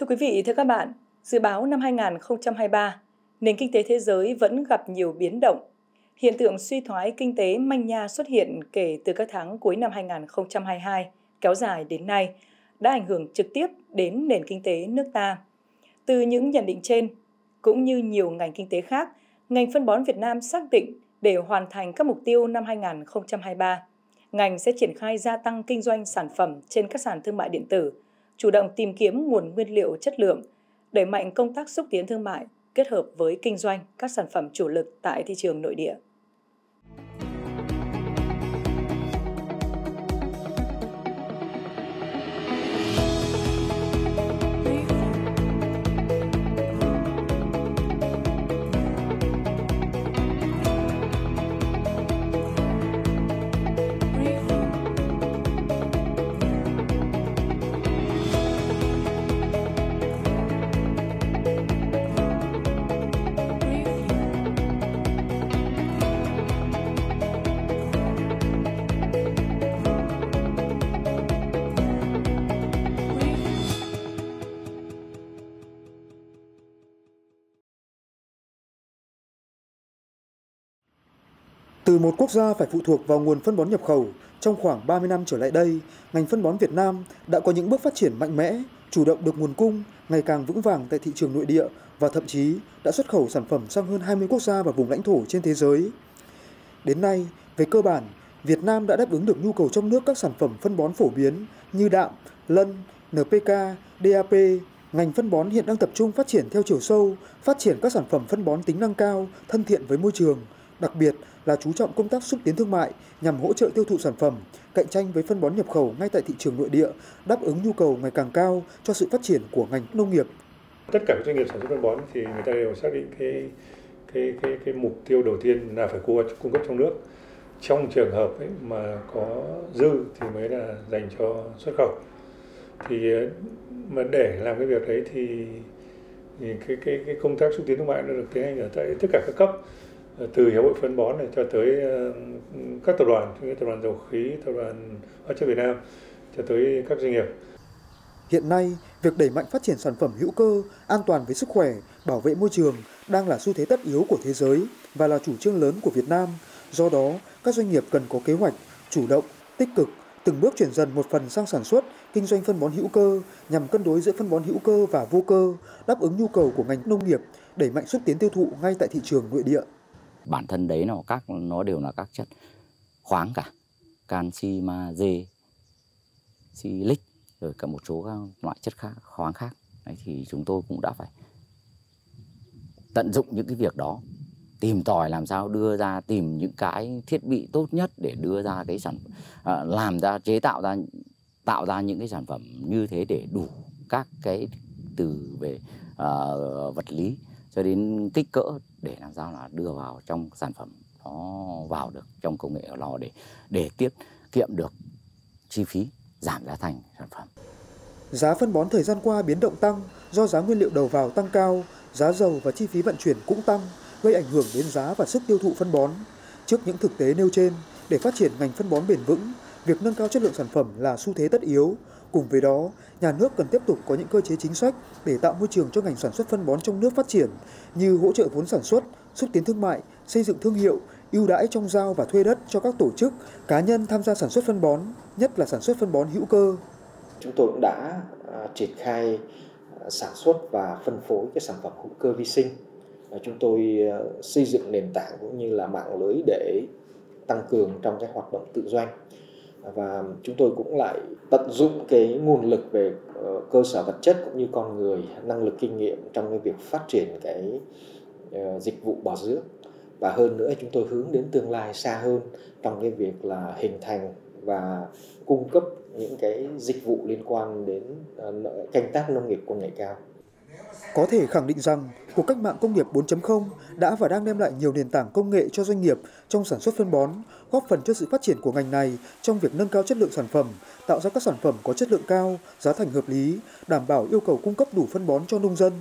Thưa quý vị, thưa các bạn, dự báo năm 2023, nền kinh tế thế giới vẫn gặp nhiều biến động. Hiện tượng suy thoái kinh tế manh nha xuất hiện kể từ các tháng cuối năm 2022, kéo dài đến nay, đã ảnh hưởng trực tiếp đến nền kinh tế nước ta. Từ những nhận định trên, cũng như nhiều ngành kinh tế khác, ngành phân bón Việt Nam xác định để hoàn thành các mục tiêu năm 2023, ngành sẽ triển khai gia tăng kinh doanh sản phẩm trên các sàn thương mại điện tử, chủ động tìm kiếm nguồn nguyên liệu chất lượng, đẩy mạnh công tác xúc tiến thương mại kết hợp với kinh doanh các sản phẩm chủ lực tại thị trường nội địa. Từ một quốc gia phải phụ thuộc vào nguồn phân bón nhập khẩu, trong khoảng 30 năm trở lại đây, ngành phân bón Việt Nam đã có những bước phát triển mạnh mẽ, chủ động được nguồn cung ngày càng vững vàng tại thị trường nội địa và thậm chí đã xuất khẩu sản phẩm sang hơn 20 quốc gia và vùng lãnh thổ trên thế giới. Đến nay, về cơ bản, Việt Nam đã đáp ứng được nhu cầu trong nước các sản phẩm phân bón phổ biến như đạm, lân, NPK, DAP. Ngành phân bón hiện đang tập trung phát triển theo chiều sâu, phát triển các sản phẩm phân bón tính năng cao, thân thiện với môi trường, đặc biệt là chú trọng công tác xúc tiến thương mại nhằm hỗ trợ tiêu thụ sản phẩm, cạnh tranh với phân bón nhập khẩu ngay tại thị trường nội địa, đáp ứng nhu cầu ngày càng cao cho sự phát triển của ngành nông nghiệp. Tất cả các doanh nghiệp sản xuất phân bón thì người ta đều xác định cái cái cái cái mục tiêu đầu tiên là phải cung cấp trong nước. Trong trường hợp ấy mà có dư thì mới là dành cho xuất khẩu. Thì mà để làm cái việc đấy thì, thì cái cái cái công tác xúc tiến thương mại nó được tiến hành ở tại tất cả các cấp từ hiệp hội phân bón này cho tới ờ, các tập đoàn như tập đoàn dầu khí tập đoàn hóa chất Việt Nam cho tới các doanh nghiệp Hiện nay, việc đẩy mạnh phát triển sản phẩm hữu cơ, an toàn với sức khỏe, bảo vệ môi trường đang là xu thế tất yếu của thế giới và là chủ trương lớn của Việt Nam. Do đó, các doanh nghiệp cần có kế hoạch, chủ động, tích cực, từng bước chuyển dần một phần sang sản xuất, kinh doanh phân bón hữu cơ nhằm cân đối giữa phân bón hữu cơ và vô cơ, đáp ứng nhu cầu của ngành nông nghiệp, đẩy mạnh xúc tiến tiêu thụ ngay tại thị trường nội địa bản thân đấy nó các nó đều là các chất khoáng cả. Canxi magie silic rồi cả một số các loại chất khác khoáng khác. Đấy, thì chúng tôi cũng đã phải tận dụng những cái việc đó tìm tòi làm sao đưa ra tìm những cái thiết bị tốt nhất để đưa ra cái sản à, làm ra chế tạo ra tạo ra những cái sản phẩm như thế để đủ các cái từ về uh, vật lý cho đến kích cỡ để làm sao là đưa vào trong sản phẩm nó vào được trong công nghệ ở lò để để tiết kiệm được chi phí giảm giá thành sản phẩm. Giá phân bón thời gian qua biến động tăng do giá nguyên liệu đầu vào tăng cao, giá dầu và chi phí vận chuyển cũng tăng, gây ảnh hưởng đến giá và sức tiêu thụ phân bón. Trước những thực tế nêu trên, để phát triển ngành phân bón bền vững, việc nâng cao chất lượng sản phẩm là xu thế tất yếu, Cùng với đó, nhà nước cần tiếp tục có những cơ chế chính sách để tạo môi trường cho ngành sản xuất phân bón trong nước phát triển như hỗ trợ vốn sản xuất, xúc tiến thương mại, xây dựng thương hiệu, ưu đãi trong giao và thuê đất cho các tổ chức, cá nhân tham gia sản xuất phân bón, nhất là sản xuất phân bón hữu cơ. Chúng tôi cũng đã à, triển khai à, sản xuất và phân phối cái sản phẩm hữu cơ vi sinh. Chúng tôi à, xây dựng nền tảng cũng như là mạng lưới để tăng cường trong cái hoạt động tự doanh và chúng tôi cũng lại tận dụng cái nguồn lực về ờ, cơ sở vật chất cũng như con người, năng lực kinh nghiệm trong cái việc phát triển cái ờ, dịch vụ bảo dưỡng và hơn nữa chúng tôi hướng đến tương lai xa hơn trong cái việc là hình thành và cung cấp những cái dịch vụ liên quan đến ờ, canh tác nông nghiệp công nghệ cao có thể khẳng định rằng, cuộc cách mạng công nghiệp 4.0 đã và đang đem lại nhiều nền tảng công nghệ cho doanh nghiệp trong sản xuất phân bón, góp phần cho sự phát triển của ngành này trong việc nâng cao chất lượng sản phẩm, tạo ra các sản phẩm có chất lượng cao, giá thành hợp lý, đảm bảo yêu cầu cung cấp đủ phân bón cho nông dân.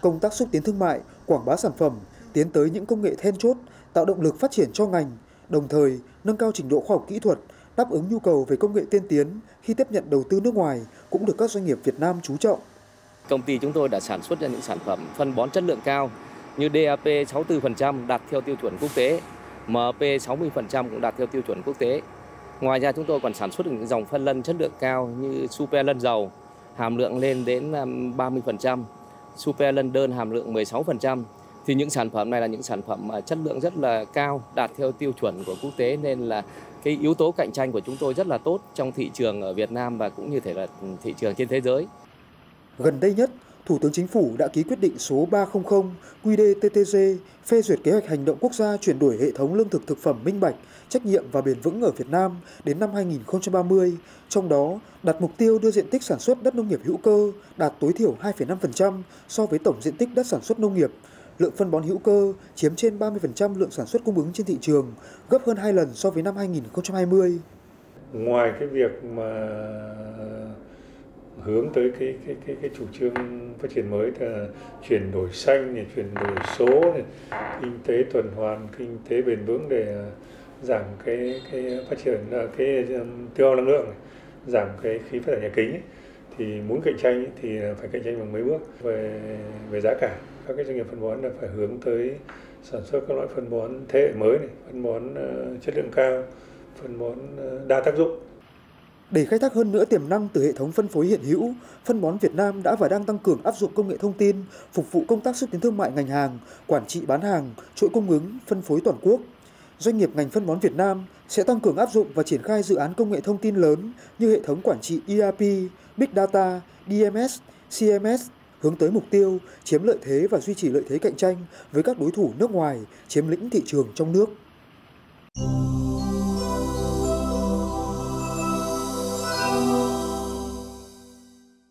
Công tác xúc tiến thương mại, quảng bá sản phẩm, tiến tới những công nghệ then chốt, tạo động lực phát triển cho ngành, đồng thời nâng cao trình độ khoa học kỹ thuật, đáp ứng nhu cầu về công nghệ tiên tiến khi tiếp nhận đầu tư nước ngoài cũng được các doanh nghiệp Việt Nam chú trọng. Công ty chúng tôi đã sản xuất ra những sản phẩm phân bón chất lượng cao như DAP 64% đạt theo tiêu chuẩn quốc tế, MAP 60% cũng đạt theo tiêu chuẩn quốc tế. Ngoài ra chúng tôi còn sản xuất được những dòng phân lân chất lượng cao như Super lân dầu, hàm lượng lên đến um, 30%, Super lân đơn hàm lượng 16%. Thì những sản phẩm này là những sản phẩm à, chất lượng rất là cao, đạt theo tiêu chuẩn của quốc tế nên là cái yếu tố cạnh tranh của chúng tôi rất là tốt trong thị trường ở Việt Nam và cũng như thể là ừ, thị trường trên thế giới. Gần đây nhất, Thủ tướng Chính phủ đã ký quyết định số 300 QĐ-TTG phê duyệt kế hoạch hành động quốc gia chuyển đổi hệ thống lương thực thực phẩm minh bạch, trách nhiệm và bền vững ở Việt Nam đến năm 2030, trong đó đặt mục tiêu đưa diện tích sản xuất đất nông nghiệp hữu cơ đạt tối thiểu 2,5% so với tổng diện tích đất sản xuất nông nghiệp. Lượng phân bón hữu cơ chiếm trên 30% lượng sản xuất cung ứng trên thị trường, gấp hơn 2 lần so với năm 2020. Ngoài cái việc mà hướng tới cái cái cái cái chủ trương phát triển mới là chuyển đổi xanh này, chuyển đổi số này, kinh tế tuần hoàn, kinh tế bền vững để à, giảm cái cái phát triển à, cái um, tiêu hao năng lượng này, giảm cái khí phát thải nhà kính ấy. thì muốn cạnh tranh ấy, thì phải cạnh tranh bằng mấy bước về về giá cả các cái doanh nghiệp phân bón là phải hướng tới sản xuất các loại phân bón thế hệ mới này phân bón ờ, chất lượng cao phân bón ờ, đa tác dụng để khai thác hơn nữa tiềm năng từ hệ thống phân phối hiện hữu, phân bón Việt Nam đã và đang tăng cường áp dụng công nghệ thông tin, phục vụ công tác xúc tiến thương mại ngành hàng, quản trị bán hàng, chuỗi cung ứng, phân phối toàn quốc. Doanh nghiệp ngành phân bón Việt Nam sẽ tăng cường áp dụng và triển khai dự án công nghệ thông tin lớn như hệ thống quản trị ERP, Big Data, DMS, CMS, hướng tới mục tiêu chiếm lợi thế và duy trì lợi thế cạnh tranh với các đối thủ nước ngoài chiếm lĩnh thị trường trong nước.